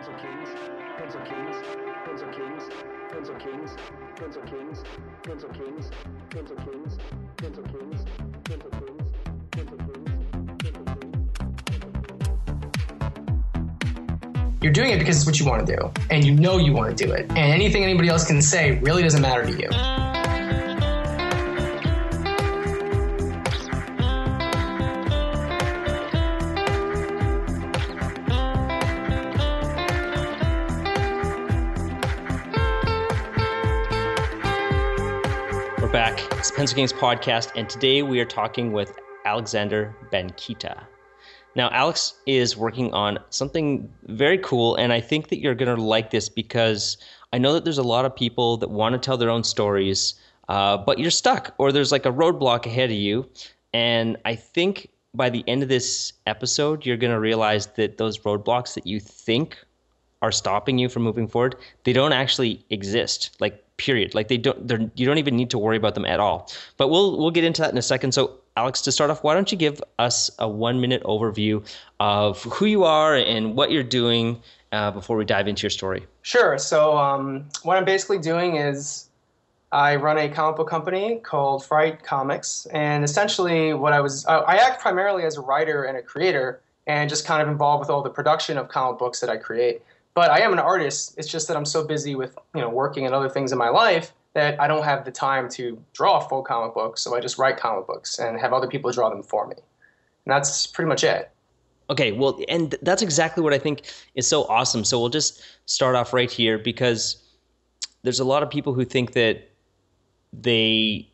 Kings, Kings, Kings, Kings, Kings, Kings, Kings, Kings, Kings, Kings. You're doing it because it's what you want to do, and you know you want to do it. And anything anybody else can say really doesn't matter to you. Pencil Kings podcast, and today we are talking with Alexander Banchitta. Now, Alex is working on something very cool, and I think that you're going to like this because I know that there's a lot of people that want to tell their own stories, uh, but you're stuck, or there's like a roadblock ahead of you. And I think by the end of this episode, you're going to realize that those roadblocks that you think are stopping you from moving forward, they don't actually exist. Like period. Like they don't you don't even need to worry about them at all. But we'll we'll get into that in a second. So Alex, to start off, why don't you give us a one minute overview of who you are and what you're doing uh, before we dive into your story? Sure. So um, what I'm basically doing is I run a comic book company called Fright Comics, and essentially what I was I act primarily as a writer and a creator, and just kind of involved with all the production of comic books that I create. But I am an artist. It's just that I'm so busy with you know working and other things in my life that I don't have the time to draw full comic books. So I just write comic books and have other people draw them for me. And that's pretty much it. Okay, well, and that's exactly what I think is so awesome. So we'll just start off right here because there's a lot of people who think that they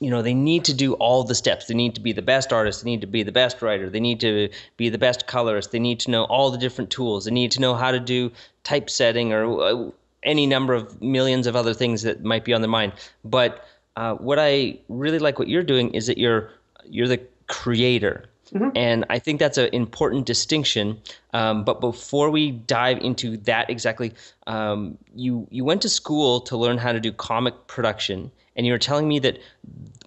you know they need to do all the steps. They need to be the best artist. They need to be the best writer. They need to be the best colorist. They need to know all the different tools. They need to know how to do typesetting or uh, any number of millions of other things that might be on their mind. But uh, what i really like what you're doing is that you're you're the creator Mm-hmm. And I think that's an important distinction. Um, but before we dive into that exactly, um, you you went to school to learn how to do comic production, and you were telling me that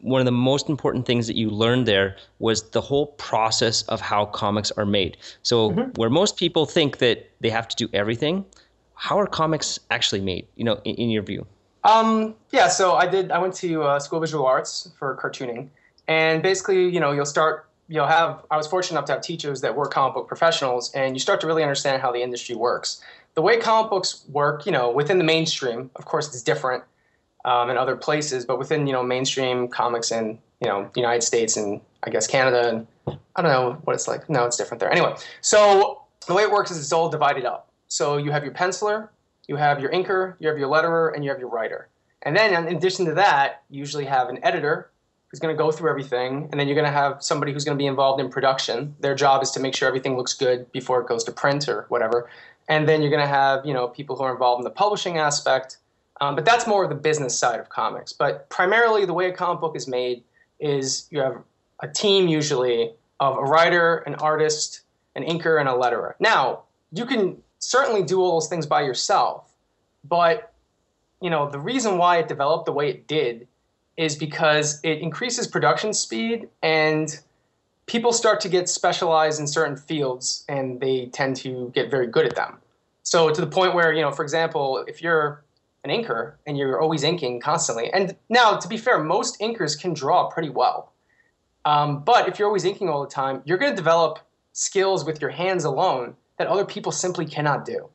one of the most important things that you learned there was the whole process of how comics are made. So mm-hmm. where most people think that they have to do everything, how are comics actually made? You know, in, in your view. Um, yeah, so I did. I went to uh, school of visual arts for cartooning, and basically, you know, you'll start. You'll have. I was fortunate enough to have teachers that were comic book professionals, and you start to really understand how the industry works. The way comic books work, you know, within the mainstream, of course, it's different um, and other places, but within you know mainstream comics in you know the United States and I guess Canada and I don't know what it's like. No, it's different there. Anyway, so the way it works is it's all divided up. So you have your penciler, you have your inker, you have your letterer, and you have your writer. And then in addition to that, you usually have an editor who's going to go through everything, and then you're going to have somebody who's going to be involved in production. Their job is to make sure everything looks good before it goes to print or whatever. And then you're going to have you know people who are involved in the publishing aspect um, but that's more of the business side of comics. But primarily, the way a comic book is made is you have a team usually of a writer, an artist, an inker, and a letterer. Now, you can certainly do all those things by yourself, but you know the reason why it developed the way it did is because it increases production speed and people start to get specialized in certain fields and they tend to get very good at them. So to the point where, you know, for example, if you're an inker and you're always inking constantly. And now, to be fair, most inkers can draw pretty well. Um, but if you're always inking all the time, you're going to develop skills with your hands alone that other people simply cannot do.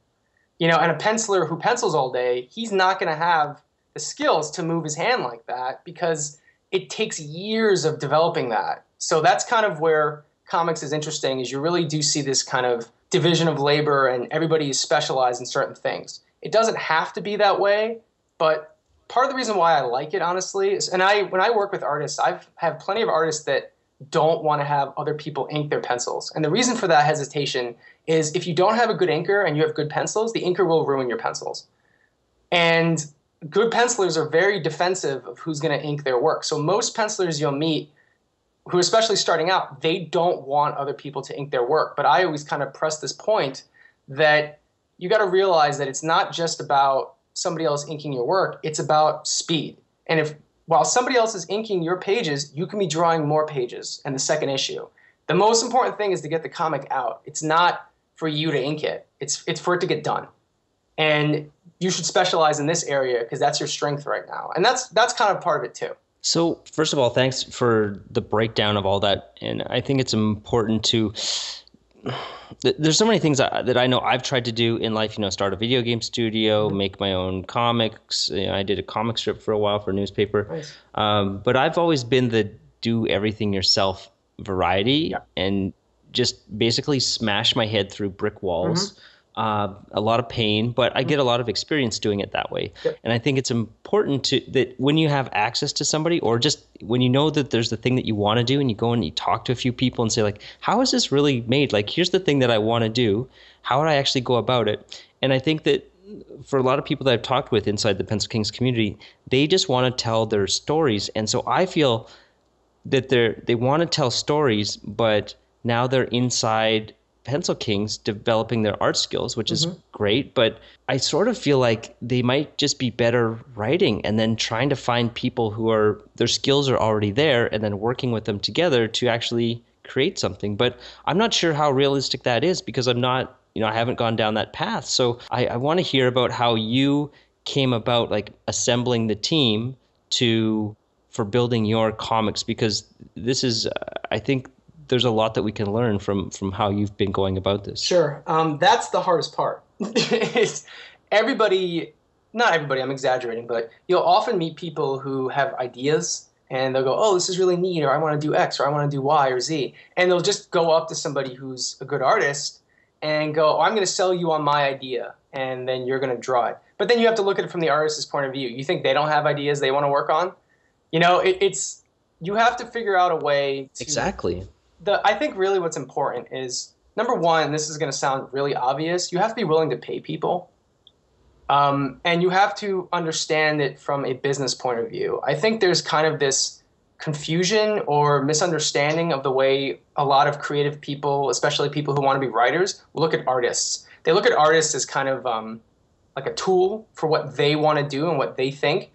You know, and a penciler who pencils all day, he's not going to have the skills to move his hand like that because it takes years of developing that. So that's kind of where comics is interesting is you really do see this kind of division of labor and everybody is specialized in certain things. It doesn't have to be that way, but part of the reason why I like it, honestly, is, and I when I work with artists, I've have plenty of artists that don't want to have other people ink their pencils, and the reason for that hesitation is if you don't have a good inker and you have good pencils, the inker will ruin your pencils, and good pencilers are very defensive of who's going to ink their work. So most pencilers you'll meet who especially starting out, they don't want other people to ink their work. But I always kind of press this point that you got to realize that it's not just about somebody else inking your work, it's about speed. And if while somebody else is inking your pages, you can be drawing more pages and the second issue. The most important thing is to get the comic out. It's not for you to ink it. It's it's for it to get done, and you should specialize in this area because that's your strength right now, and that's that's kind of part of it too. So, first of all, thanks for the breakdown of all that. And I think it's important to. There's so many things that I know I've tried to do in life. You know, start a video game studio, mm-hmm. make my own comics. You know, I did a comic strip for a while for a newspaper. Nice. Um, but I've always been the do everything yourself variety yeah. and just basically smash my head through brick walls. Mm-hmm uh, a lot of pain, but I get a lot of experience doing it that way. Yep. And I think it's important to that when you have access to somebody, or just when you know that there's the thing that you want to do, and you go and you talk to a few people and say like, "How is this really made? Like, here's the thing that I want to do. How would I actually go about it?" And I think that for a lot of people that I've talked with inside the Pencil Kings community, they just want to tell their stories, and so I feel that they're they want to tell stories, but now they're inside Pencil Kings developing their art skills, which is mm-hmm. great. But I sort of feel like they might just be better writing and then trying to find people who are their skills are already there and then working with them together to actually create something. But I'm not sure how realistic that is because I'm not, you know, I haven't gone down that path. So I, I want to hear about how you came about like assembling the team to for building your comics because this is I think there's a lot that we can learn from from how you've been going about this. Sure, um, that's the hardest part. everybody, not everybody. I'm exaggerating, but you'll often meet people who have ideas and they'll go, "Oh, this is really neat," or "I want to do X," or "I want to do Y or Z," and they'll just go up to somebody who's a good artist and go, oh, "I'm going to sell you on my idea," and then you're going to draw it. But then you have to look at it from the artist's point of view. You think they don't have ideas they want to work on? You know, it, it's you have to figure out a way to exactly the I think really what's important is number one. This is going to sound really obvious. You have to be willing to pay people, um, and you have to understand it from a business point of view. I think there's kind of this confusion or misunderstanding of the way a lot of creative people, especially people who want to be writers, look at artists. They look at artists as kind of um, like a tool for what they want to do and what they think.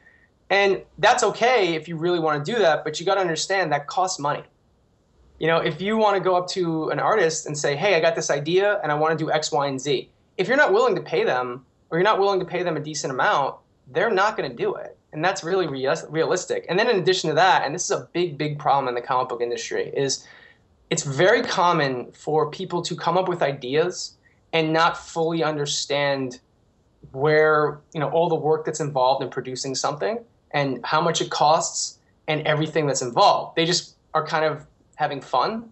And that's okay if you really want to do that, but you got to understand that costs money you know, if you want to go up to an artist and say, "Hey, I got this idea and I want to do X, Y, and Z," if you're not willing to pay them, or you're not willing to pay them a decent amount, they're not going to do it, and that's really realistic. And then in addition to that, and this is a big, big problem in the comic book industry, is it's very common for people to come up with ideas and not fully understand where you know all the work that's involved in producing something and how much it costs and everything that's involved. They just are kind of having fun.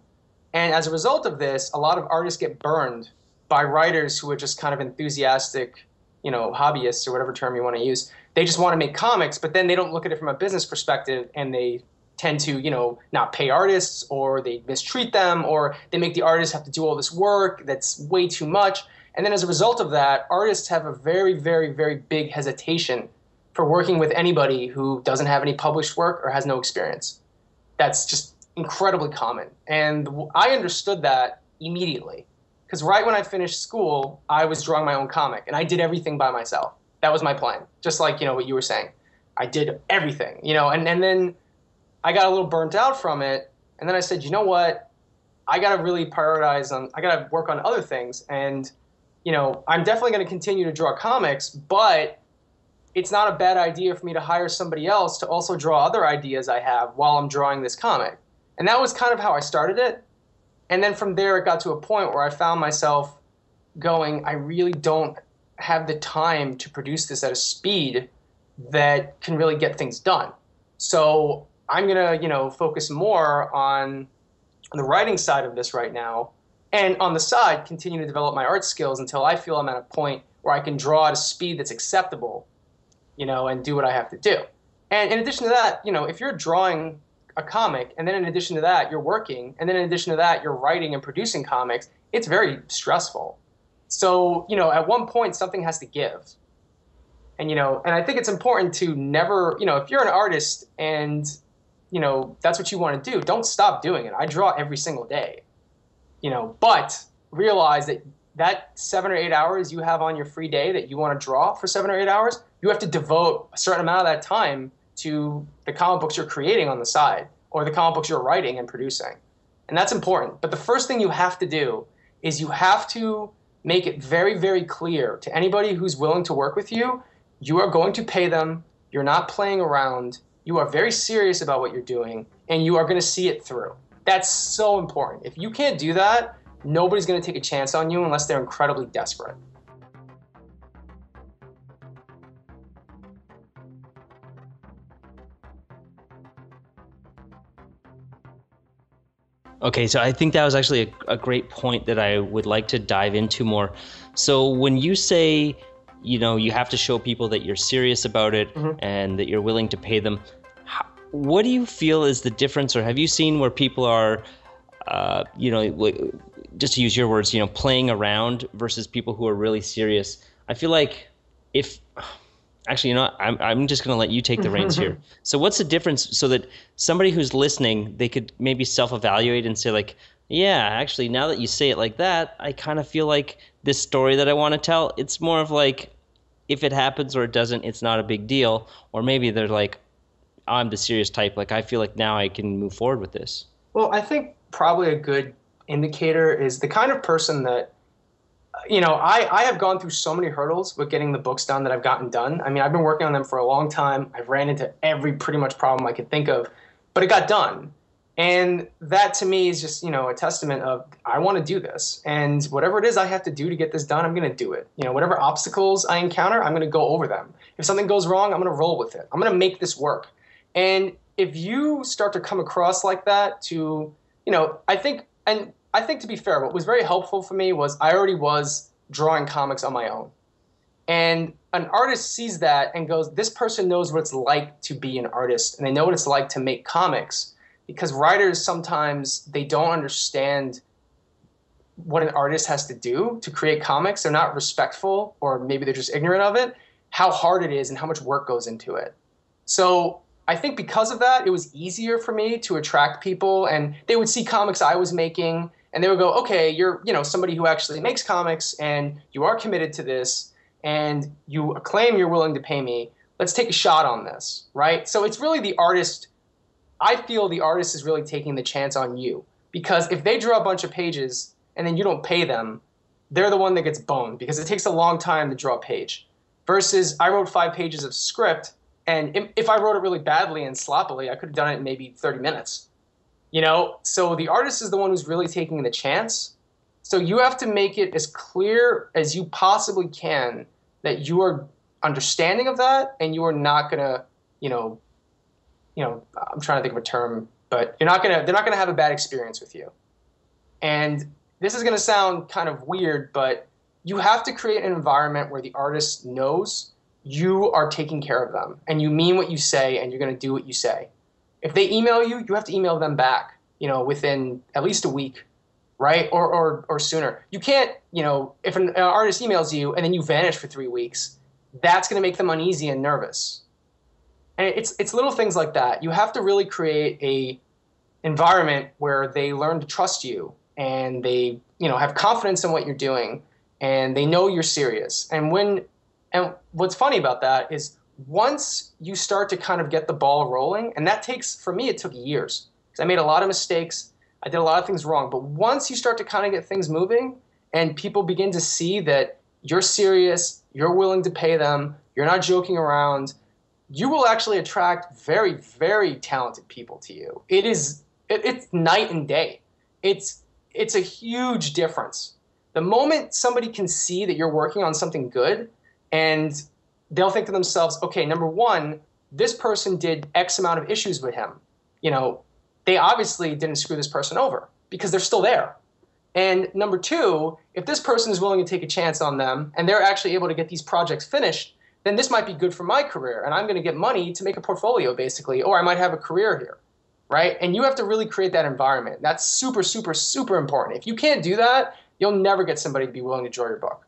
And as a result of this, a lot of artists get burned by writers who are just kind of enthusiastic, you know, hobbyists or whatever term you want to use. They just want to make comics, but then they don't look at it from a business perspective and they tend to, you know, not pay artists or they mistreat them or they make the artists have to do all this work that's way too much. And then as a result of that, artists have a very, very, very big hesitation for working with anybody who doesn't have any published work or has no experience. That's just incredibly common. And I understood that immediately. Because right when I finished school, I was drawing my own comic and I did everything by myself. That was my plan. Just like, you know, what you were saying. I did everything, you know, and, and then I got a little burnt out from it. And then I said, you know what? I got to really prioritize on, I got to work on other things. And, you know, I'm definitely going to continue to draw comics, but it's not a bad idea for me to hire somebody else to also draw other ideas I have while I'm drawing this comic. And that was kind of how I started it. And then from there, it got to a point where I found myself going, I really don't have the time to produce this at a speed that can really get things done. So I'm going to, you know, focus more on, on the writing side of this right now. And on the side, continue to develop my art skills until I feel I'm at a point where I can draw at a speed that's acceptable, you know, and do what I have to do. And in addition to that, you know, if you're drawing a comic, and then in addition to that, you're working, and then in addition to that, you're writing and producing comics, it's very stressful. So, you know, at one point, something has to give. And, you know, and I think it's important to never, you know, if you're an artist and, you know, that's what you want to do, don't stop doing it. I draw every single day, you know, but realize that that seven or eight hours you have on your free day that you want to draw for seven or eight hours, you have to devote a certain amount of that time to the comic books you're creating on the side or the comic books you're writing and producing. And that's important. But the first thing you have to do is you have to make it very, very clear to anybody who's willing to work with you you are going to pay them, you're not playing around, you are very serious about what you're doing, and you are going to see it through. That's so important. If you can't do that, nobody's going to take a chance on you unless they're incredibly desperate. Okay, so I think that was actually a, a, great point that I would like to dive into more. So when you say, you know, you have to show people that you're serious about it mm-hmm. and that you're willing to pay them, how, what do you feel is the difference, or have you seen where people are, uh, you know, just to use your words, you know, playing around versus people who are really serious? I feel like if actually, you know, I'm I'm just going to let you take the reins here. So, what's the difference so that somebody who's listening, they could maybe self-evaluate and say like, yeah, actually, now that you say it like that, I kind of feel like this story that I want to tell, it's more of like, if it happens or it doesn't, it's not a big deal. Or maybe they're like, I'm the serious type. Like, I feel like now I can move forward with this. Well, I think probably a good indicator is the kind of person that you know, I, I have gone through so many hurdles with getting the books done that I've gotten done. I mean, I've been working on them for a long time. I've ran into every pretty much problem I could think of, but it got done. And that to me is just, you know, a testament of I want to do this. And whatever it is I have to do to get this done, I'm going to do it. You know, whatever obstacles I encounter, I'm going to go over them. If something goes wrong, I'm going to roll with it. I'm going to make this work. And if you start to come across like that to, you know, I think, and I think to be fair, what was very helpful for me was I already was drawing comics on my own. And an artist sees that and goes, This person knows what it's like to be an artist, and they know what it's like to make comics. Because writers sometimes they don't understand what an artist has to do to create comics. They're not respectful, or maybe they're just ignorant of it, how hard it is and how much work goes into it. So I think because of that, it was easier for me to attract people, and they would see comics I was making, and they would go, okay, you're you know somebody who actually makes comics and you are committed to this and you claim you're willing to pay me. Let's take a shot on this, right? So it's really the artist. I feel the artist is really taking the chance on you because if they draw a bunch of pages and then you don't pay them, they're the one that gets boned because it takes a long time to draw a page. Versus I wrote five pages of script and if I wrote it really badly and sloppily, I could have done it in maybe 30 minutes. You know, so the artist is the one who's really taking the chance. So you have to make it as clear as you possibly can that you are understanding of that and you are not going to, you know, you know, I'm trying to think of a term, but you're not going to they're not going to have a bad experience with you. And this is going to sound kind of weird, but you have to create an environment where the artist knows you are taking care of them and you mean what you say and you're going to do what you say. If they email you, you have to email them back, you know, within at least a week, right? Or, or, or sooner. You can't, you know, if an, an artist emails you and then you vanish for three weeks, that's going to make them uneasy and nervous. And it's, it's little things like that. You have to really create a environment where they learn to trust you and they, you know, have confidence in what you're doing and they know you're serious. And when, and what's funny about that is once you start to kind of get the ball rolling, and that takes, for me, it took years I made a lot of mistakes. I did a lot of things wrong. But once you start to kind of get things moving and people begin to see that you're serious, you're willing to pay them, you're not joking around, you will actually attract very, very talented people to you. It is, it, it's night and day. It's, it's a huge difference. The moment somebody can see that you're working on something good and they'll think to themselves, okay, number one, this person did X amount of issues with him. You know, they obviously didn't screw this person over because they're still there. And number two, if this person is willing to take a chance on them and they're actually able to get these projects finished, then this might be good for my career and I'm going to get money to make a portfolio basically, or I might have a career here. Right? And you have to really create that environment. That's super, super, super important. If you can't do that, you'll never get somebody to be willing to draw your book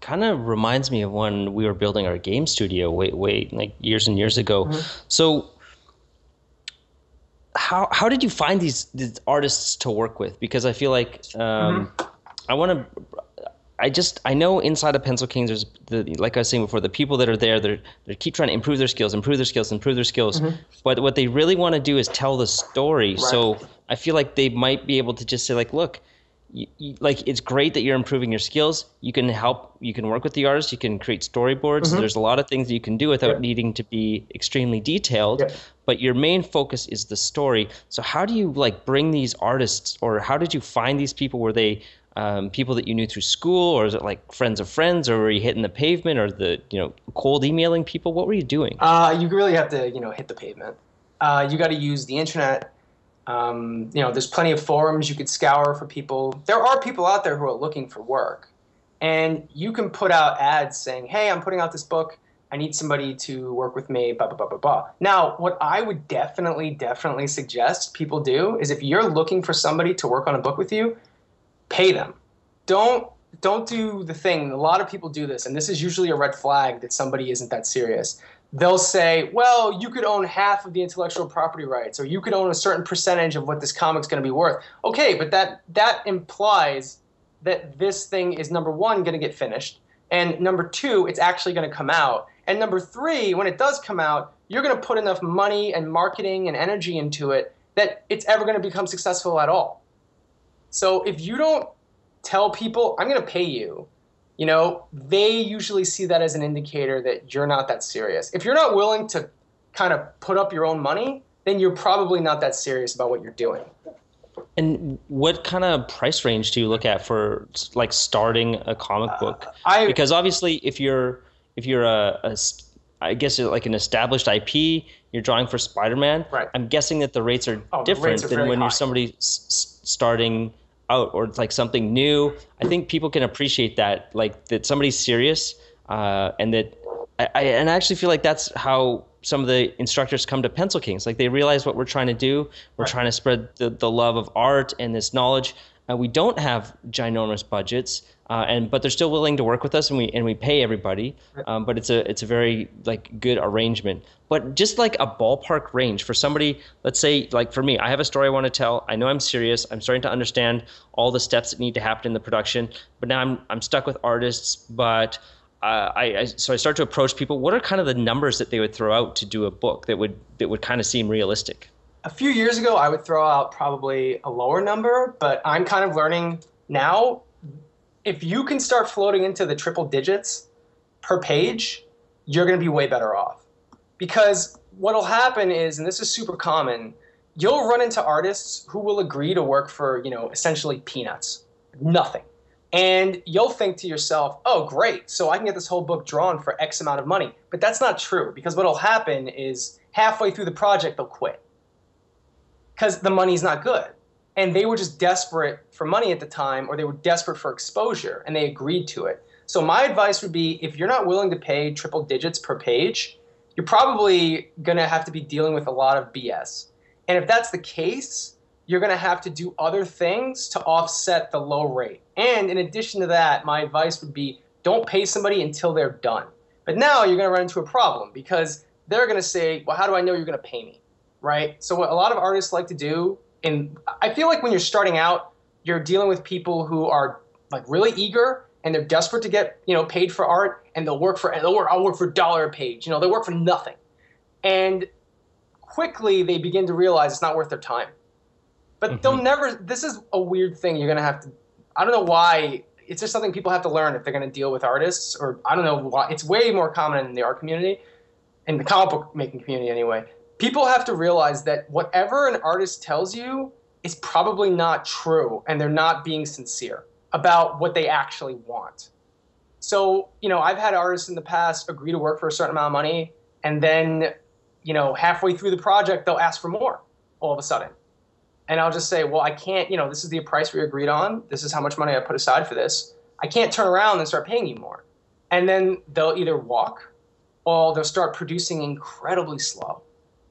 kind of reminds me of when we were building our game studio way way like years and years ago. Mm-hmm. So how how did you find these, these artists to work with? Because I feel like um, mm-hmm. I want to. I just I know inside of Pencil Kings there's the like I was saying before the people that are there they they keep trying to improve their skills improve their skills improve their skills mm-hmm. but what they really want to do is tell the story right. so I feel like they might be able to just say like look you, you, like it's great that you're improving your skills. You can help. You can work with the artist. You can create storyboards. Mm-hmm. There's a lot of things that you can do without yeah. needing to be extremely detailed. Yeah. But your main focus is the story. So how do you like bring these artists, or how did you find these people? Were they um, people that you knew through school, or is it like friends of friends, or were you hitting the pavement, or the you know cold emailing people? What were you doing? Uh, you really have to you know hit the pavement. Uh, you got to use the internet um, you know, there's plenty of forums you could scour for people. There are people out there who are looking for work, and you can put out ads saying, "Hey, I'm putting out this book. I need somebody to work with me." Blah blah blah blah blah. Now, what I would definitely, definitely suggest people do is if you're looking for somebody to work on a book with you, pay them. Don't don't do the thing. A lot of people do this, and this is usually a red flag that somebody isn't that serious they'll say, well, you could own half of the intellectual property rights, or you could own a certain percentage of what this comic's going to be worth. Okay, but that that implies that this thing is number one going to get finished, and number two, it's actually going to come out, and number three, when it does come out, you're going to put enough money and marketing and energy into it that it's ever going to become successful at all. So if you don't tell people, I'm going to pay you you know, they usually see that as an indicator that you're not that serious. If you're not willing to kind of put up your own money, then you're probably not that serious about what you're doing. And what kind of price range do you look at for like starting a comic uh, book? Uh, I, because obviously, if you're if you're a, a I guess like an established IP, you're drawing for Spider-Man. Right. I'm guessing that the rates are oh, different rates are than when high. you're somebody s- starting out or it's like something new. I think people can appreciate that, like that somebody's serious, uh, and that I, I, and I actually feel like that's how some of the instructors come to Pencil Kings. Like they realize what we're trying to do. We're right. trying to spread the, the love of art and this knowledge. Uh, we don't have ginormous budgets, uh, and but they're still willing to work with us, and we and we pay everybody. Um, but it's a it's a very like good arrangement. But just like a ballpark range for somebody, let's say like for me, I have a story I want to tell. I know I'm serious. I'm starting to understand all the steps that need to happen in the production. But now I'm I'm stuck with artists, but. Uh, I, I, so I start to approach people. What are kind of the numbers that they would throw out to do a book that would that would kind of seem realistic? a few years ago, I would throw out probably a lower number, but I'm kind of learning now. If you can start floating into the triple digits per page, you're going to be way better off. Because what'll happen is, and this is super common, you'll run into artists who will agree to work for, you know, essentially peanuts, nothing. And you'll think to yourself, oh, great, so I can get this whole book drawn for X amount of money. But that's not true because what'll happen is halfway through the project, they'll quit because the money's not good. And they were just desperate for money at the time, or they were desperate for exposure, and they agreed to it. So my advice would be if you're not willing to pay triple digits per page, you're probably going to have to be dealing with a lot of BS. And if that's the case, you're going to have to do other things to offset the low rate. And in addition to that, my advice would be don't pay somebody until they're done. But now you're going to run into a problem because they're going to say, well, how do I know you're going to pay me? right? So what a lot of artists like to do, and I feel like when you're starting out, you're dealing with people who are like really eager and they're desperate to get you know paid for art, and they'll work for they'll work I'll work for dollar a page, you know, they work for nothing, and quickly they begin to realize it's not worth their time. But mm-hmm. they'll never. This is a weird thing. You're gonna have to. I don't know why. It's just something people have to learn if they're going to deal with artists, or I don't know why. It's way more common in the art community, in the comic book making community anyway people have to realize that whatever an artist tells you is probably not true and they're not being sincere about what they actually want. So, you know, I've had artists in the past agree to work for a certain amount of money and then, you know, halfway through the project, they'll ask for more all of a sudden. And I'll just say, well, I can't, you know, this is the price we agreed on. This is how much money I put aside for this. I can't turn around and start paying you more. And then they'll either walk or they'll start producing incredibly slow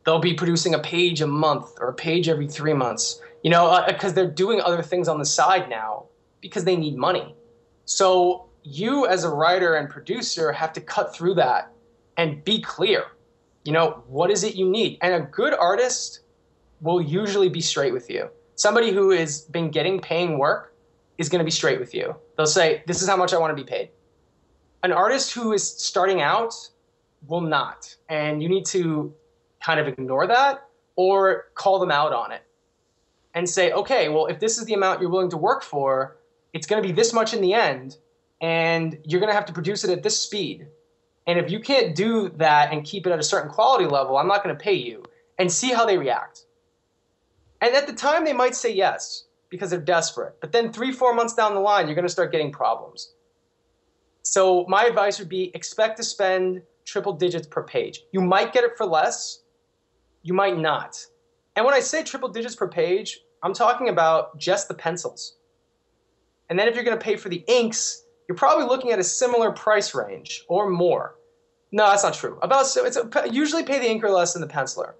they'll be producing a page a month or a page every three months, you know, because uh, they're doing other things on the side now because they need money. So you, as a writer and producer, have to cut through that and be clear. You know, what is it you need? And a good artist will usually be straight with you. Somebody who has been getting paying work is going to be straight with you. They'll say, This is how much I want to be paid. An artist who is starting out will not. And you need to kind of ignore that or call them out on it. and say, okay, well, if this is the amount you're willing to work for, it's going to be this much in the end, and you're going to have to produce it at this speed. And if you can't do that and keep it at a certain quality level, I'm not going to pay you. And see how they react. And at the time, they might say yes because they're desperate. But then three, four months down the line, you're going to start getting problems. So my advice would be expect to spend triple digits per page. You might get it for less, you might not. And when I say triple digits per page, I'm talking about just the pencils. And then if you're going to pay for the inks, you're probably looking at a similar price range or more. No, that's not true. About so it's a, usually pay the inker less than the penciler,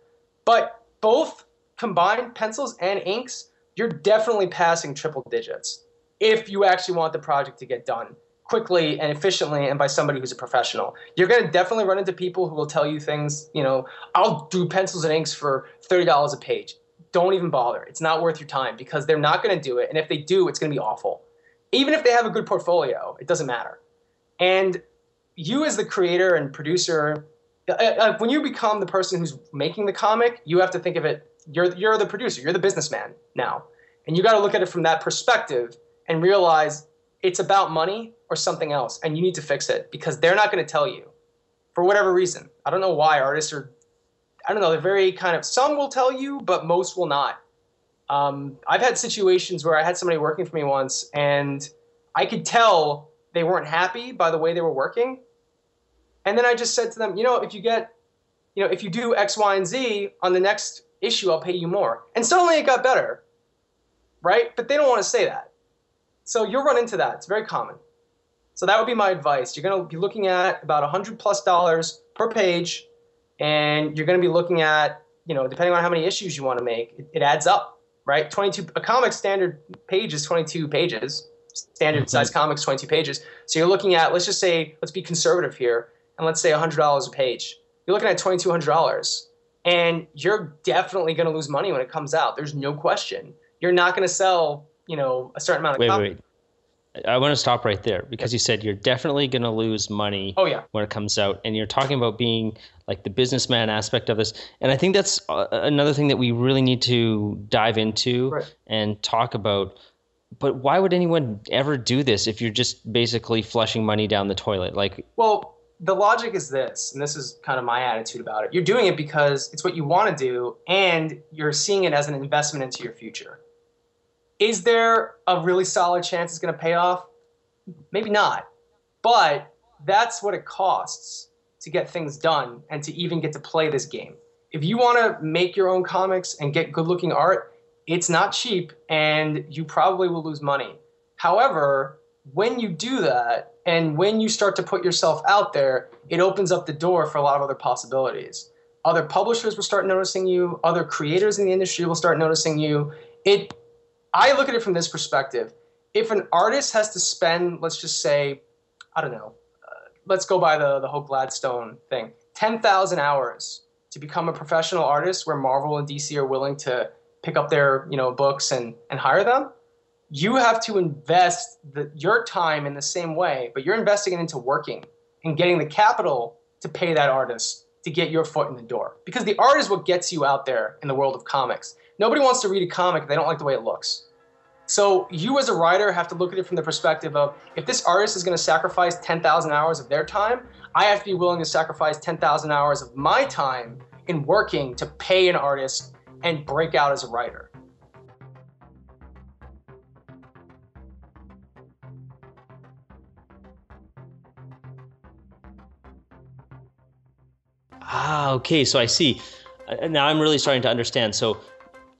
but both combined pencils and inks, you're definitely passing triple digits if you actually want the project to get done quickly and efficiently and by somebody who's a professional. You're going to definitely run into people who will tell you things, you know, I'll do pencils and inks for $30 a page. Don't even bother. It's not worth your time because they're not going to do it. And if they do, it's going to be awful. Even if they have a good portfolio, it doesn't matter. And you, as the creator and producer, uh, uh, when you become the person who's making the comic, you have to think of it. You're you're the producer. You're the businessman now, and you got to look at it from that perspective and realize it's about money or something else, and you need to fix it because they're not going to tell you for whatever reason. I don't know why artists are. I don't know. They're very kind of. Some will tell you, but most will not. Um, I've had situations where I had somebody working for me once, and I could tell they weren't happy by the way they were working. And then I just said to them, you know, if you get, you know, if you do X, Y, and Z on the next issue, I'll pay you more. And suddenly it got better, right? But they don't want to say that. So you'll run into that. It's very common. So that would be my advice. You're going to be looking at about 100 plus dollars per page, and you're going to be looking at, you know, depending on how many issues you want to make, it, it adds up, right? 22 a comic standard page is 22 pages. Standard mm-hmm. size comics 22 pages. So you're looking at, let's just say, let's be conservative here, and let's say $100 a page. You're looking at $2,200, and you're definitely going to lose money when it comes out. There's no question. You're not going to sell, you know, a certain amount of. Wait, copies. wait. I want to stop right there because you said you're definitely going to lose money oh, yeah. when it comes out. And you're talking about being like the businessman aspect of this. And I think that's another thing that we really need to dive into right. and talk about. But why would anyone ever do this if you're just basically flushing money down the toilet? Like, well, the logic is this, and this is kind of my attitude about it. You're doing it because it's what you want to do, and you're seeing it as an investment into your future. Is there a really solid chance it's going to pay off? Maybe not. But that's what it costs to get things done and to even get to play this game. If you want to make your own comics and get good looking art, it's not cheap and you probably will lose money. However, when you do that and when you start to put yourself out there, it opens up the door for a lot of other possibilities. Other publishers will start noticing you, other creators in the industry will start noticing you. It I look at it from this perspective. If an artist has to spend, let's just say, I don't know, uh, let's go by the, the Hope Gladstone thing, 10,000 hours to become a professional artist where Marvel and DC are willing to pick up their you know books and, and hire them, you have to invest the, your time in the same way, but you're investing it into working and getting the capital to pay that artist to get your foot in the door. Because the art is what gets you out there in the world of comics. Nobody wants to read a comic they don't like the way it looks. So you as a writer have to look at it from the perspective of if this artist is going to sacrifice 10,000 hours of their time, I have to be willing to sacrifice 10,000 hours of my time in working to pay an artist and break out as a writer. Ah, okay. So I see. Uh, now I'm really starting to understand. So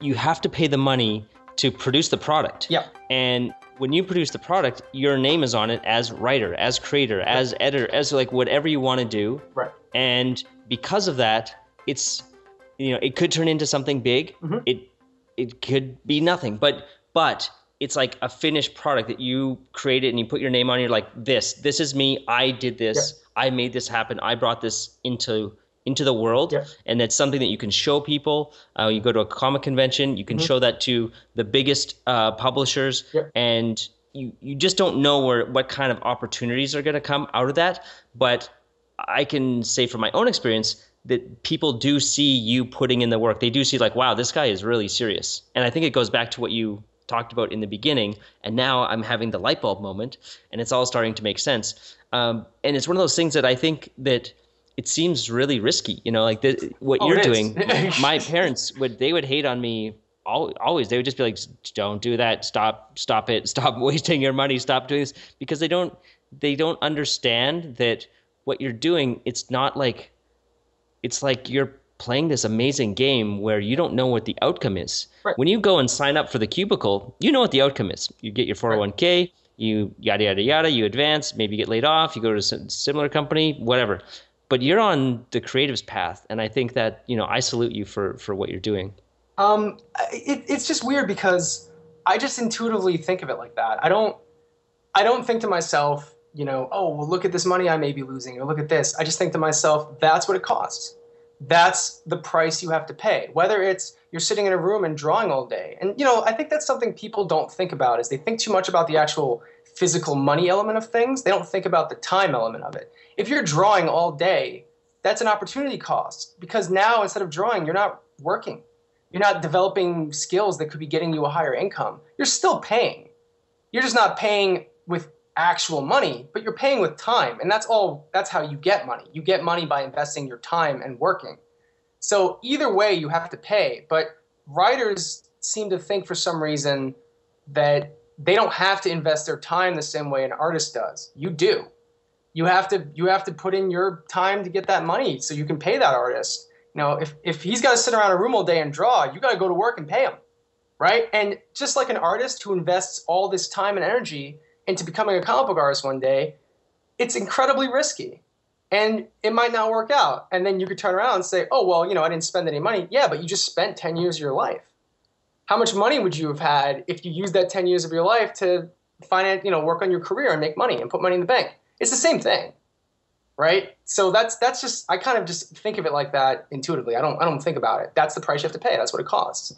you have to pay the money to produce the product. Yeah. And when you produce the product, your name is on it as writer, as creator, right. as editor, as like whatever you want to do. Right. And because of that, it's you know, it could turn into something big. Mm-hmm. It it could be nothing. But but it's like a finished product that you created and you put your name on. You're like this. This is me. I did this. Yeah. I made this happen. I brought this into into the world yeah. and that's something that you can show people uh, you go to a comic convention you can mm-hmm. show that to the biggest uh, publishers yeah. and you, you just don't know where what kind of opportunities are going to come out of that but i can say from my own experience that people do see you putting in the work. They do see like, wow, this guy is really serious. And I think it goes back to what you talked about in the beginning. And now I'm having the light bulb moment, and it's all starting to make sense. Um, and it's one of those things that I think that it seems really risky. You know, like the, what Oh, you're doing. my parents would they would hate on me al- always. They would just be like, "Don't do that. Stop. Stop it. Stop wasting your money. Stop doing this." Because they don't they don't understand that what you're doing. It's not like it's like you're playing this amazing game where you don't know what the outcome is. Right. When you go and sign up for the cubicle, you know what the outcome is. You get your 401k, you yada yada yada, you advance, maybe you get laid off, you go to a similar company, whatever. But you're on the creative's path, and I think that you know I salute you for for what you're doing. Um, it, it's just weird because I just intuitively think of it like that. I don't, I don't think to myself, you know, oh, well, look at this money I may be losing, or look at this. I just think to myself, that's what it costs. That's the price you have to pay. Whether it's you're sitting in a room and drawing all day, and you know, I think that's something people don't think about. Is they think too much about the actual physical money element of things. They don't think about the time element of it. If you're drawing all day, that's an opportunity cost because now instead of drawing, you're not working you're not developing skills that could be getting you a higher income. You're still paying. You're just not paying with actual money, but you're paying with time. And that's all that's how you get money. You get money by investing your time and working. So either way you have to pay, but writers seem to think for some reason that they don't have to invest their time the same way an artist does. You do. You have to you have to put in your time to get that money so you can pay that artist. You know, if, if he's got to sit around a room all day and draw, you got to go to work and pay him, right? And just like an artist who invests all this time and energy into becoming a comic book artist one day, it's incredibly risky. And it might not work out. And then you could turn around and say, oh, well, you know, I didn't spend any money. Yeah, but you just spent 10 years of your life. How much money would you have had if you used that 10 years of your life to finance, you know, work on your career and make money and put money in the bank? It's the same thing right? So that's that's just I kind of just think of it like that intuitively. I don't I don't think about it. That's the price you have to pay. That's what it costs.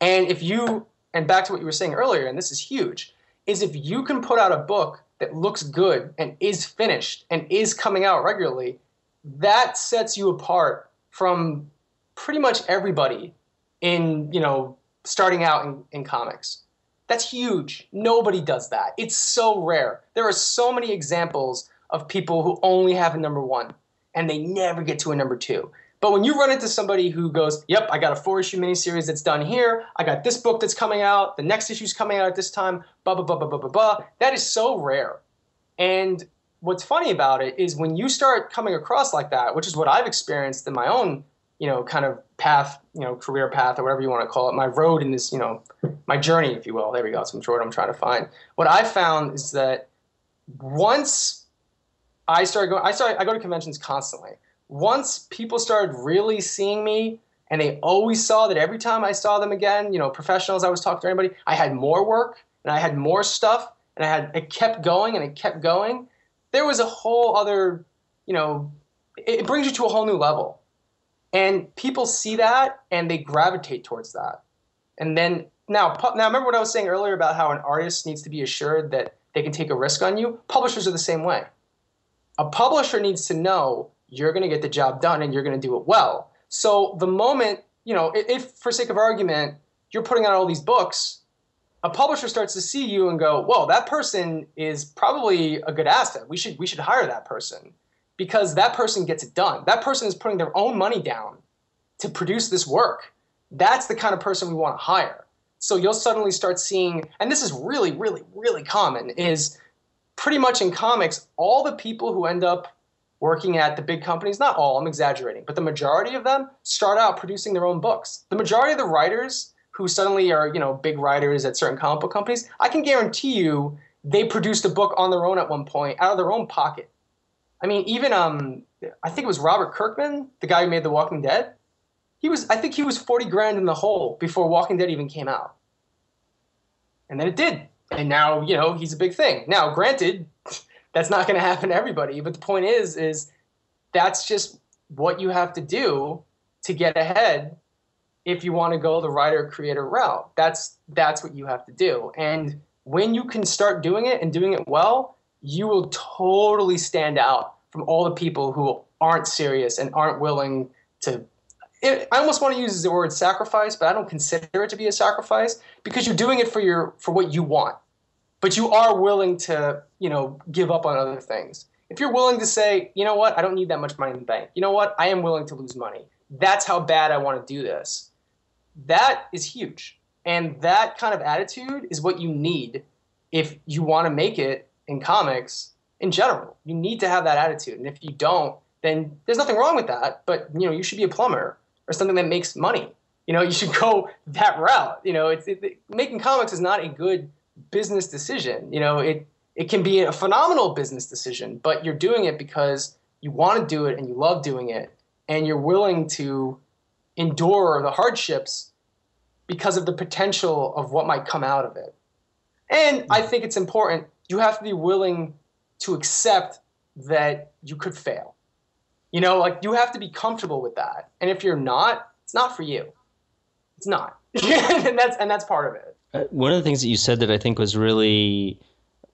And if you and back to what you were saying earlier, and this is huge, is if you can put out a book that looks good and is finished and is coming out regularly, that sets you apart from pretty much everybody in you know starting out in, in comics. That's huge. Nobody does that. It's so rare. There are so many examples of people who only have a number one and they never get to a number two. But when you run into somebody who goes, Yep, I got a four issue miniseries that's done here, I got this book that's coming out, the next issue's coming out at this time, blah, blah, blah, blah, blah, blah, blah, that is so rare. And what's funny about it is when you start coming across like that, which is what I've experienced in my own, you know, kind of path, you know, career path or whatever you want to call it, my road in this, you know, my journey, if you will. There we go. Some word I'm trying to find. What I found is that once I started going, I started, I go to conventions constantly. Once people started really seeing me, and they always saw that every time I saw them again, you know, professionals, I was talking to anybody, I had more work and I had more stuff, and I had it kept going and it kept going. There was a whole other, you know, it brings you to a whole new level, and people see that and they gravitate towards that. And then now, now remember what I was saying earlier about how an artist needs to be assured that they can take a risk on you. Publishers are the same way a publisher needs to know you're going to get the job done and you're going to do it well. So the moment, you know, if, for sake of argument, you're putting out all these books, a publisher starts to see you and go, "Whoa, that person is probably a good asset. We should we should hire that person because that person gets it done. That person is putting their own money down to produce this work. That's the kind of person we want to hire." So you'll suddenly start seeing, and this is really, really, really common, is pretty much in comics, all the people who end up working at the big companies, not all, I'm exaggerating, but the majority of them start out producing their own books. The majority of the writers who suddenly are, you know, big writers at certain comic book companies, I can guarantee you they produced a book on their own at one point out of their own pocket. I mean, even um I think it was Robert Kirkman, the guy who made The Walking Dead. He was I think he was 40 grand in the hole before Walking Dead even came out. And then it did and now you know he's a big thing now granted that's not going to happen to everybody but the point is is that's just what you have to do to get ahead if you want to go the writer creator route that's that's what you have to do and when you can start doing it and doing it well you will totally stand out from all the people who aren't serious and aren't willing to it, I almost want to use the word sacrifice, but I don't consider it to be a sacrifice because you're doing it for your for what you want. But you are willing to, you know, give up on other things. If you're willing to say, you know what, I don't need that much money in the bank. You know what, I am willing to lose money. That's how bad I want to do this. That is huge. And that kind of attitude is what you need if you want to make it in comics in general. You need to have that attitude. And if you don't, then there's nothing wrong with that. But you know, you should be a plumber or something that makes money. You know, you should go that route. You know, it's it, making comics is not a good business decision. You know, it it can be a phenomenal business decision, but you're doing it because you want to do it and you love doing it, and you're willing to endure the hardships because of the potential of what might come out of it. And I mm. think it's important. You have to be willing to accept that you could fail. You know, like you have to be comfortable with that. And if you're not, it's not for you. It's not. and that's and that's part of it. Uh, one of the things that you said that I think was really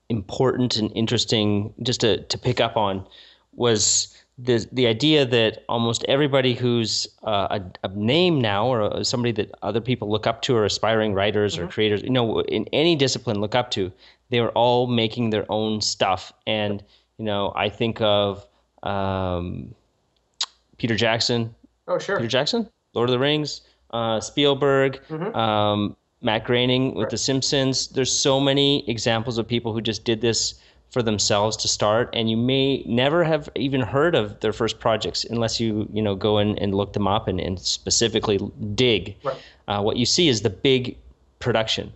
important and interesting just to, to pick up on was the the idea that almost everybody who's uh, a, a, name now or a, somebody that other people look up to or aspiring writers mm-hmm. or creators you know in any discipline look up to they were all making their own stuff and you know I think of um, Peter Jackson. Oh, sure. Peter Jackson, Lord of the Rings, uh, Spielberg, mm-hmm. um, Matt Groening with right. The Simpsons. There's so many examples of people who just did this for themselves to start, and you may never have even heard of their first projects unless you you know go in and look them up and, and specifically dig. Right. Uh, what you see is the big production,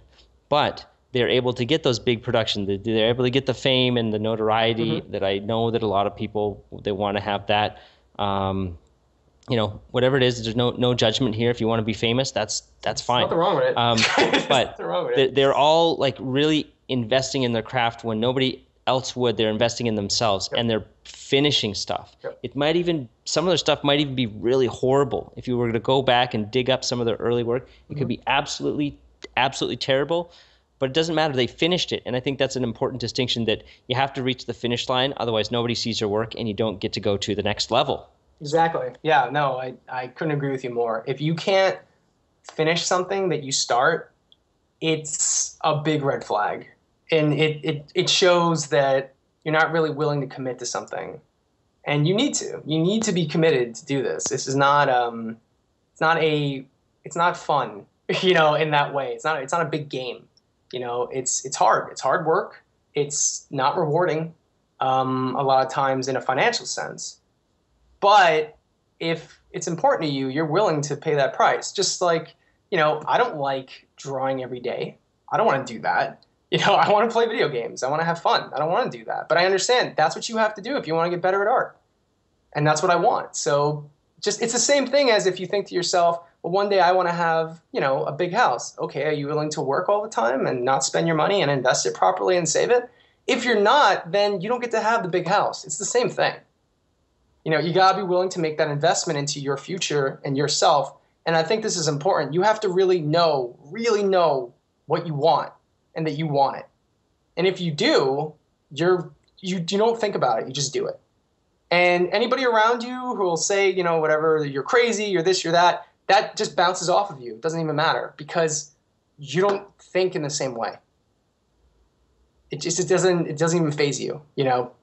but they're able to get those big productions. They're able to get the fame and the notoriety mm-hmm. that I know that a lot of people they want to have that. Um, you know, whatever it is, there's no no judgment here. If you want to be famous, that's that's fine. Nothing wrong with it. Um, but they're, they're, all like really investing in their craft when nobody else would. They're investing in themselves yep. and they're finishing stuff. Yep. It might even some of their stuff might even be really horrible. If you were to go back and dig up some of their early work, it mm-hmm. could be absolutely absolutely terrible but it doesn't matter. They finished it. And I think that's an important distinction that you have to reach the finish line. Otherwise, nobody sees your work and you don't get to go to the next level. Exactly. Yeah, no, I, I couldn't agree with you more. If you can't finish something that you start, it's a big red flag. And it, it, it shows that you're not really willing to commit to something. And you need to. You need to be committed to do this. This is not um it's not a it's not fun, you know, in that way. It's not it's not a big game you know, it's it's hard. It's hard work. It's not rewarding um, a lot of times in a financial sense. But if it's important to you, you're willing to pay that price. Just like you know, I don't like drawing every day. I don't want to do that. You know, I want to play video games. I want to have fun. I don't want to do that. But I understand that's what you have to do if you want to get better at art. And that's what I want. So just it's the same thing as if you think to yourself, well, one day I want to have, you know, a big house. Okay, are you willing to work all the time and not spend your money and invest it properly and save it? If you're not, then you don't get to have the big house. It's the same thing. You know, you got to be willing to make that investment into your future and yourself. And I think this is important. You have to really know, really know what you want and that you want it. And if you do, you're you, you don't think about it, you just do it. And anybody around you who will say, you know, whatever, you're crazy, you're this, you're that, that just bounces off of you. It doesn't even matter because you don't think in the same way. It just it doesn't it doesn't even phase you, you know.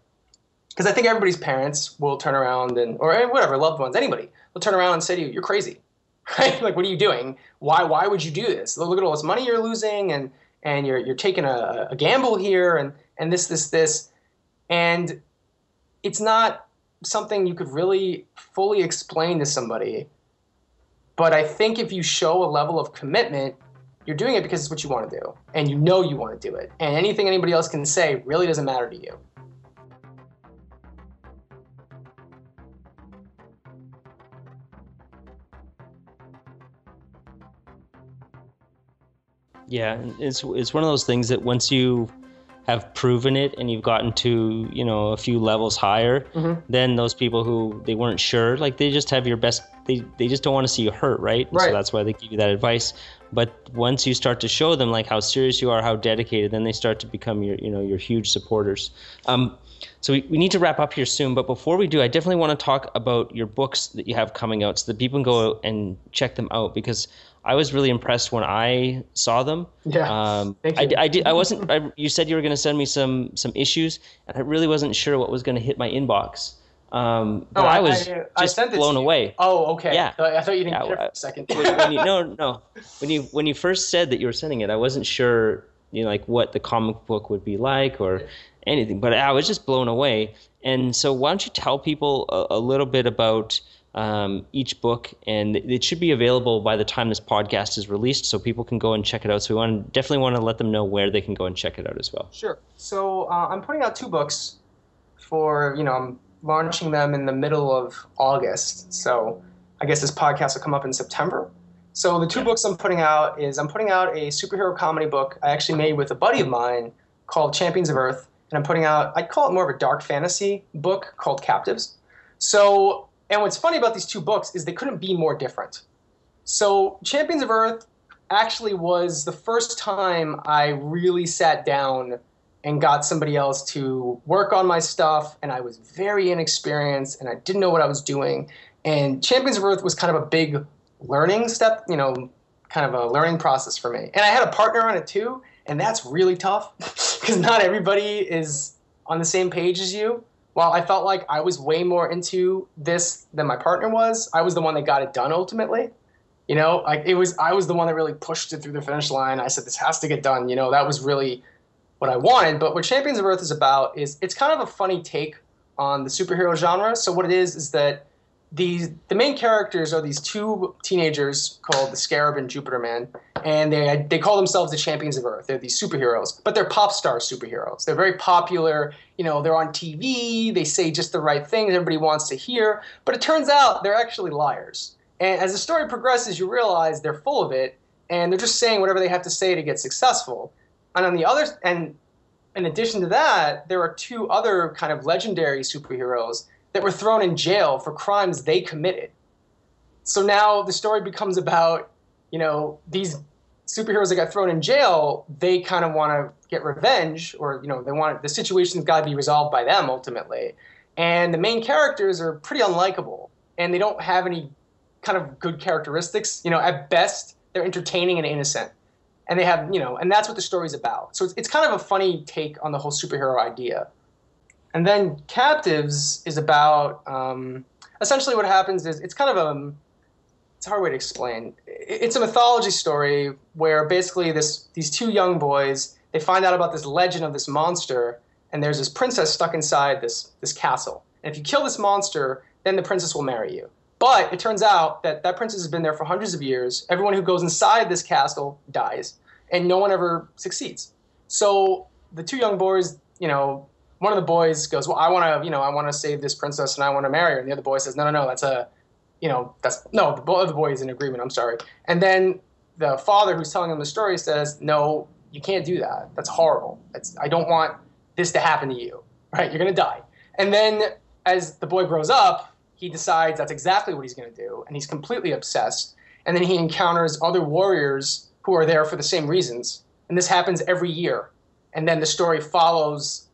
Because I think everybody's parents will turn around and or eh, whatever loved ones, anybody will turn around and say to you, "You're crazy." Right? like, what are you doing? Why why would you do this? Look at all this money you're losing, and and you're you're taking a, a gamble here, and and this this this, and it's not something you could really fully explain to somebody but I think if you show a level of commitment, you're doing it because it's what you want to do. And you know you want to do it. And anything anybody else can say really doesn't matter to you. Yeah, it's it's one of those things that once you have proven it and you've gotten to you know a few levels higher mm-hmm. then those people who they weren't sure like they just have your best they, they just don't want to see you hurt right? right so that's why they give you that advice but once you start to show them like how serious you are how dedicated then they start to become your you know your huge supporters um, so we, we need to wrap up here soon. But before we do, I definitely want to talk about your books that you have coming out so that people can go and check them out because I was really impressed when I saw them. Yeah. Um, Thank I, you. I, did, I wasn't. I, you said you were going to send me some some issues, and I really wasn't sure what was going to hit my inbox. Um, but Oh, I I- was I- I just blown away. Oh, okay. Yeah. I thought you didn't Yeah, it for a second. when you, no, no. When you when you first said that you were sending it, I wasn't sure, you know, like what the comic book would be like or anything. But I was just blown away. And so, why don't you tell people a, a little bit about um, each book? And it should be available by the time this podcast is released, so people can go and check it out. So we want definitely want to let them know where they can go and check it out as well. Sure. So uh, I'm putting out two books for, you know, I'm launching them in the middle of August. So I guess this podcast will come up in September. So the two books I'm putting out is I'm putting out a superhero comedy book I actually made with a buddy of mine called Champions of Earth. And I'm putting out, I'd call it more of a dark fantasy book called Captives. So, and what's funny about these two books is they couldn't be more different. So, Champions of Earth actually was the first time I really sat down and got somebody else to work on my stuff, and I was very inexperienced and I didn't know what I was doing. And Champions of Earth was kind of a big learning step, you know, kind of a learning process for me. And I had a partner on it too, and that's really tough because not everybody is on the same page as you. While I felt like I was way more into this than my partner was, I was the one that got it done ultimately. You know, like it was I was the one that really pushed it through the finish line. I said this has to get done. You know, that was really what I wanted. But what Champions of Earth is about is it's kind of a funny take on the superhero genre. So what it is is that these the main characters are these two teenagers called the Scarab and Jupiter Man, and they they call themselves the champions of Earth. They're these superheroes, but they're pop star superheroes. They're very popular. You know, they're on TV. They say just the right things everybody wants to hear. But it turns out they're actually liars. And as the story progresses, you realize they're full of it, and they're just saying whatever they have to say to get successful. And on the other and in addition to that, there are two other kind of legendary superheroes that were thrown in jail for crimes they committed. So now the story becomes about, you know, these superheroes that got thrown in jail, they kind of want to get revenge or, you know, they want the situation's got to be resolved by them ultimately. And the main characters are pretty unlikable and they don't have any kind of good characteristics. You know, at best, they're entertaining and innocent. And they have, you know, and that's what the story's about. So it's, it's kind of a funny take on the whole superhero idea. And then Captives is about um, essentially what happens is it's kind of a it's a hard way to explain. It's a mythology story where basically this these two young boys they find out about this legend of this monster, and there's this princess stuck inside this this castle. And if you kill this monster, then the princess will marry you. But it turns out that that princess has been there for hundreds of years. Everyone who goes inside this castle dies, and no one ever succeeds. So the two young boys, you know, one of the boys goes, "Well, I want to, you know, I want to save this princess and I want to marry her." And the other boy says, "No, no, no, that's a, you know, that's no." The of the boys in agreement. I'm sorry. And then the father who's telling him the story says, "No, you can't do that. That's horrible. I don't want this to happen to you. Right? You're gonna die." And then as the boy grows up, he decides that's exactly what he's gonna do, and he's completely obsessed. And then he encounters other warriors who are there for the same reasons. And this happens every year. And then the story follows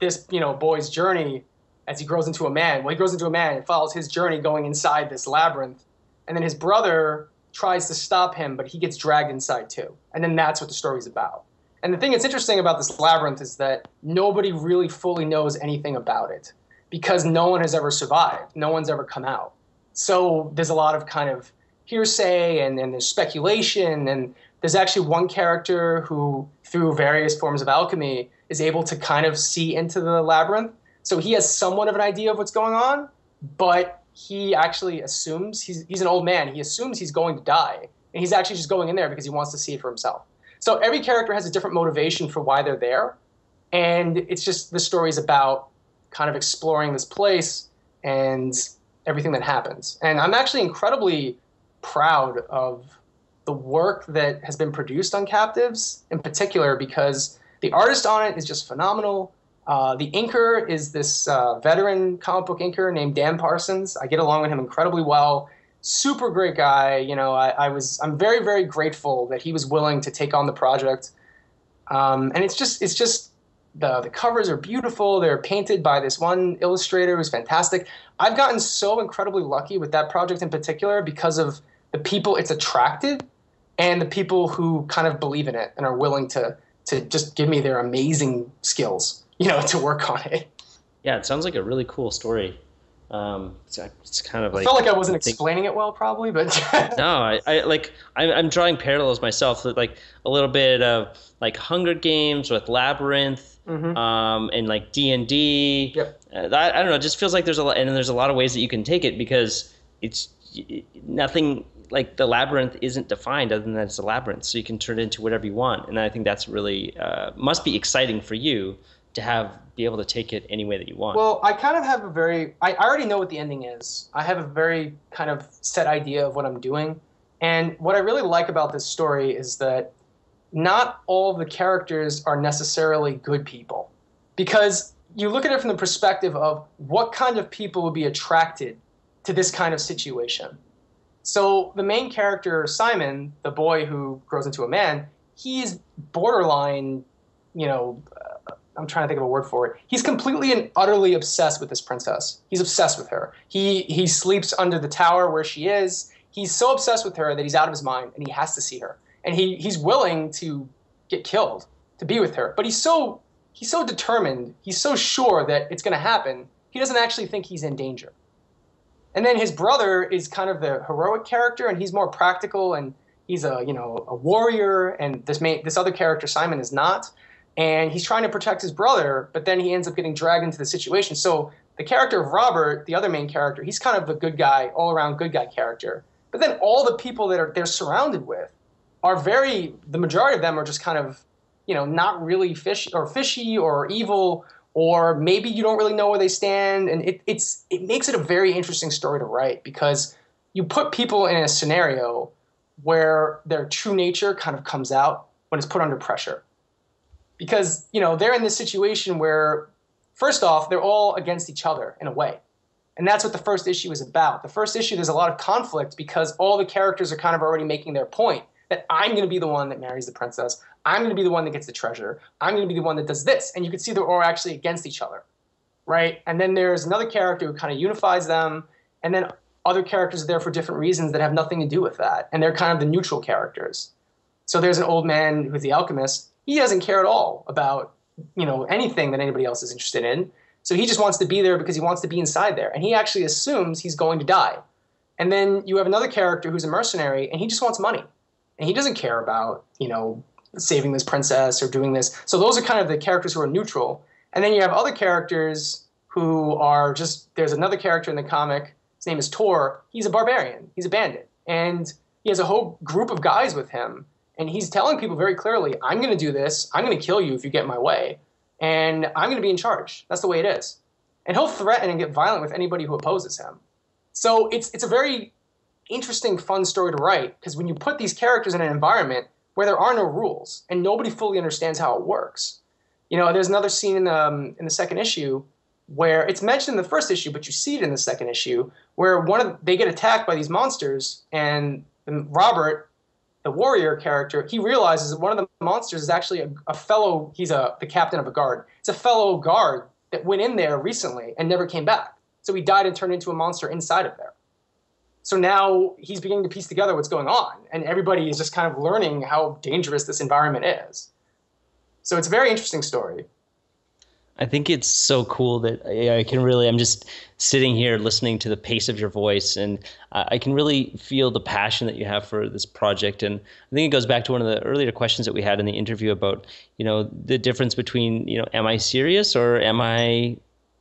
this you know boy's journey as he grows into a man. Well, he grows into a man. It follows his journey going inside this labyrinth, and then his brother tries to stop him, but he gets dragged inside too. And then that's what the story's about. And the thing that's interesting about this labyrinth is that nobody really fully knows anything about it because no one has ever survived. No one's ever come out. So there's a lot of kind of hearsay and, and there's speculation and there's actually one character who through various forms of alchemy is able to kind of see into the labyrinth. So he has somewhat of an idea of what's going on, but he actually assumes he's, he's an old man. He assumes he's going to die. And he's actually just going in there because he wants to see it for himself. So every character has a different motivation for why they're there. And it's just the story is about kind of exploring this place and everything that happens. And I'm actually incredibly proud of the work that has been produced on Captives in particular because the artist on it is just phenomenal. Uh, the inker is this uh, veteran comic book inker named Dan Parsons. I get along with him incredibly well. Super great guy. You know, I, I was I'm very very grateful that he was willing to take on the project. Um, and it's just it's just the the covers are beautiful. They're painted by this one illustrator who's fantastic. I've gotten so incredibly lucky with that project in particular because of the people it's attracted and the people who kind of believe in it and are willing to to just give me their amazing skills, you know, to work on it. Yeah, it sounds like a really cool story. Um, it's, it's kind of like I felt like I wasn't explaining it well, probably, but no, I, I like I'm, I'm drawing parallels myself, like a little bit of like Hunger Games with Labyrinth, mm-hmm. um, and like D and D. Yep. Uh, I, I don't know. It just feels like there's a lot, and there's a lot of ways that you can take it because it's nothing like the labyrinth isn't defined other than that it's a labyrinth, so you can turn it into whatever you want, and I think that's really uh, must be exciting for you to have be able to take it any way that you want. Well, I kind of have a very I already know what the ending is. I have a very kind of set idea of what I'm doing. And what I really like about this story is that not all the characters are necessarily good people. Because you look at it from the perspective of what kind of people would be attracted to this kind of situation. So the main character, Simon, the boy who grows into a man, he's borderline, you know, I'm trying to think of a word for it. He's completely and utterly obsessed with this princess. He's obsessed with her. He he sleeps under the tower where she is. He's so obsessed with her that he's out of his mind and he has to see her. And he he's willing to get killed to be with her. But he's so he's so determined. He's so sure that it's going to happen. He doesn't actually think he's in danger. And then his brother is kind of the heroic character and he's more practical and he's a, you know, a warrior and this main, this other character Simon is not and he's trying to protect his brother, but then he ends up getting dragged into the situation. So the character of Robert, the other main character, he's kind of a good guy, all around good guy character. But then all the people that are they're surrounded with are very the majority of them are just kind of, you know, not really fish or fishy or evil or maybe you don't really know where they stand. And it, it's it makes it a very interesting story to write because you put people in a scenario where their true nature kind of comes out when it's put under pressure because you know they're in this situation where first off they're all against each other in a way. And that's what the first issue is about. The first issue there's a lot of conflict because all the characters are kind of already making their point that i'm going to be the one that marries the princess. I'm going to be the one that gets the treasure. I'm going to be the one that does this. And you can see they're all actually against each other right? And then there's another character who kind of unifies them. And then other characters are there for different reasons that have nothing to do with that. And they're kind of the neutral characters. So there's an old man who's the alchemist he doesn't care at all about you know anything that anybody else is interested in. So he just wants to be there because he wants to be inside there, and he actually assumes he's going to die. And then you have another character who's a mercenary, and he just wants money, and he doesn't care about you know saving this princess or doing this. So those are kind of the characters who are neutral. And then you have other characters who are just there's another character in the comic. His name is Tor. He's a barbarian. He's a bandit, and he has a whole group of guys with him and he's telling people very clearly, I'm going to do this. I'm going to kill you if you get in my way. And I'm going to be in charge. That's the way it is. And he'll threaten and get violent with anybody who opposes him. So it's, it's a very interesting, fun story to write because when you put these characters in an environment where there are no rules and nobody fully understands how it works. You know, there's another scene in the, um, in the second issue where it's mentioned in the first issue, but you see it in the second issue, where one of they get attacked by these monsters, and Robert the warrior character, he realizes that one of the monsters is actually a, a, fellow. He's a the captain of a guard. It's a fellow guard that went in there recently and never came back. So he died and turned into a monster inside of there. So now he's beginning to piece together what's going on, and everybody is just kind of learning how dangerous this environment is. So it's a very interesting story. I think it's so cool that I can really, I'm just sitting here listening to the pace of your voice, and I can really feel the passion that you have for this project. And I think it goes back to one of the earlier questions that we had in the interview about, you know, the difference between, you know, am I serious or am I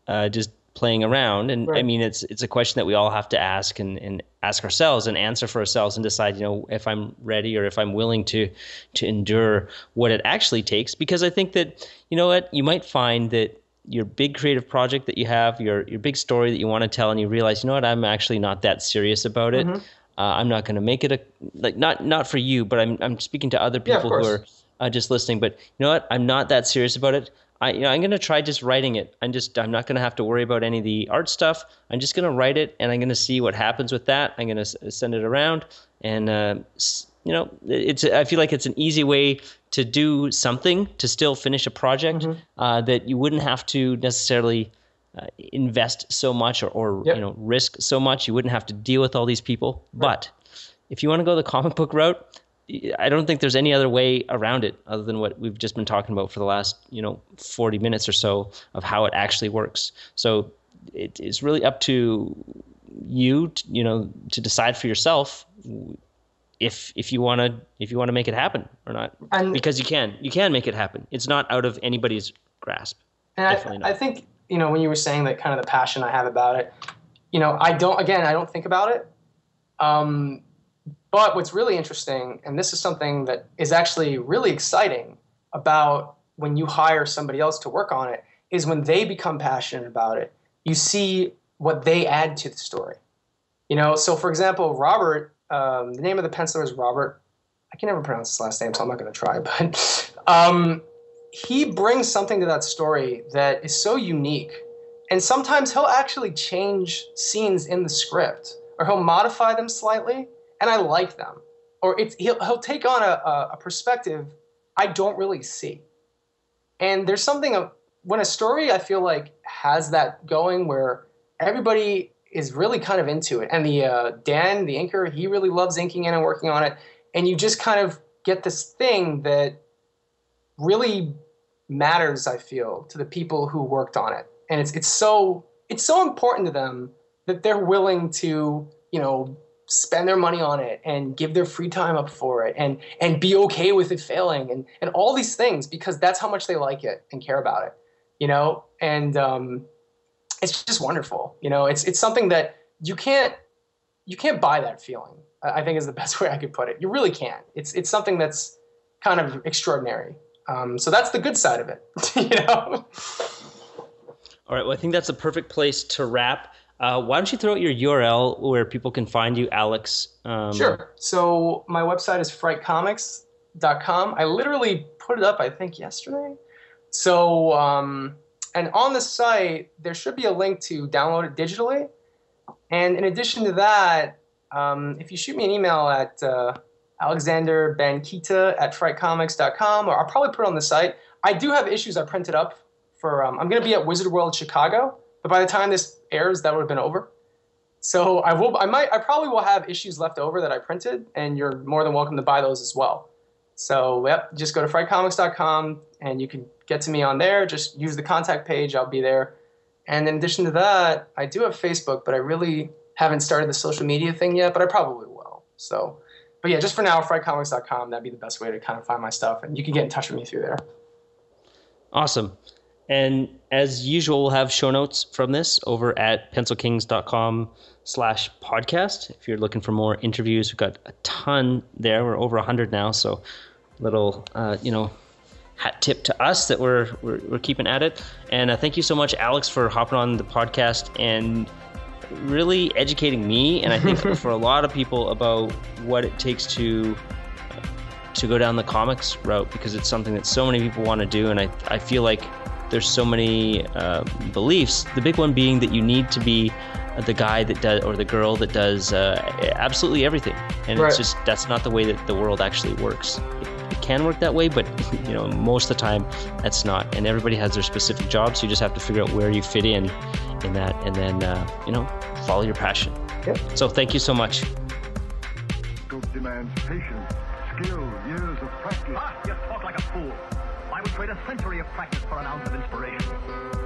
uh, just playing around? And right. I mean, it's it's a question that we all have to ask and, and ask ourselves and answer for ourselves and decide, you know, if I'm ready or if I'm willing to to endure what it actually takes. Because I think that, you know what, you might find that your big creative project that you have, your your big story that you want to tell, and you realize, you know what, I'm actually not that serious about it. Mm-hmm. Uh, I'm not going to make it a like not not for you, but I'm I'm speaking to other people yeah, who are uh, just listening. But you know what, I'm not that serious about it. I, you know, I'm going to try just writing it. I'm just, I'm not going to have to worry about any of the art stuff. I'm just going to write it and I'm going to see what happens with that. I'm going to send it around and, uh, you know, it's I feel like it's an easy way to do something to still finish a project Mm-hmm. uh, that you wouldn't have to necessarily uh, invest so much or, or Yep. you know risk so much. You wouldn't have to deal with all these people. But if you want to go the comic book route, I don't think there's any other way around it other than what we've just been talking about for the last you know 40 minutes or so of how it actually works. So it, it's really up to you, to, you know, to decide for yourself if if you want to if you want to make it happen or not And- because you can you can make it happen it's not out of anybody's grasp And Definitely I, not. I think you know when you were saying that kind of the passion I have about it, you know, I don't. Again, I don't think about it. Um, but what's really interesting, and this is something that is actually really exciting about when you hire somebody else to work on it, is when they become passionate about it. You see what they add to the story. You know, so for example, Robert, um, the name of the penciler is Robert. I can never pronounce his last name, so I'm not going to try. But um, he brings something to that story that is so unique. And sometimes he'll actually change scenes in the script, or he'll modify them slightly, and I like them. Or it's he'll he'll take on a, a, perspective I don't really see. And there's something of when a story I feel like has that going where everybody is really kind of into it, and the uh, Dan, the inker, he really loves inking it and working on it, and you just kind of get this thing that really matters i feel to the people who worked on it and it's it's so it's so important to them that they're willing to you know spend their money on it and give their free time up for it and and be okay with it failing and and all these things because that's how much they like it and care about it you know? And um it's just wonderful you know? It's it's something that you can't you can't buy that feeling i think is the best way i could put it. You really can't. It's it's something that's kind of extraordinary. Um, so that's the good side of it, you know. all right well i think that's a perfect place to wrap uh, why don't you throw out your url where people can find you alex um, Sure. So my website is frightcomics.com. I literally put it up, I think, yesterday. So, um, and on the site, there should be a link to download it digitally. And in addition to that, um, if you shoot me an email at uh, Alexander Banchitta at frightcomics.com, or I'll probably put it on the site. I do have issues I printed up for, um, I'm going to be at Wizard World Chicago, but by the time this airs, that would have been over. So I will. I might. I probably will have issues left over that I printed, and you're more than welcome to buy those as well. So yep, just go to frightcomics.com and you can get to me on there. Just use the contact page. I'll be there. And in addition to that, I do have Facebook, but I really haven't started the social media thing yet. But I probably will. So, but yeah, just for now, frightcomics.com. That'd be the best way to kind of find my stuff, and you can get in touch with me through there. Awesome. And as usual, we'll have show notes from this over at pencilkings.com slash podcast. If you're looking for more interviews, we've got a ton there. We're over 100 now. So little, uh, you know, hat tip to us that we're, we're, we're keeping at it. And uh, thank you so much, Alex, for hopping on the podcast and really educating me. And I think for a lot of people about what it takes to to go down the comics route because it's something that so many people want to do and I, I feel like there's so many uh, beliefs the big one being that you need to be the guy that does or the girl that does uh, absolutely everything and Right. it's just that's not the way that the world actually works it, it can work that way but you know most of the time that's not and everybody has their specific job so you just have to figure out where you fit in in that and then uh, you know follow your passion Yep. so thank you so much demands patience, skill, years of practice. Ah, you talk like a fool. Trade a century of practice for an ounce of inspiration.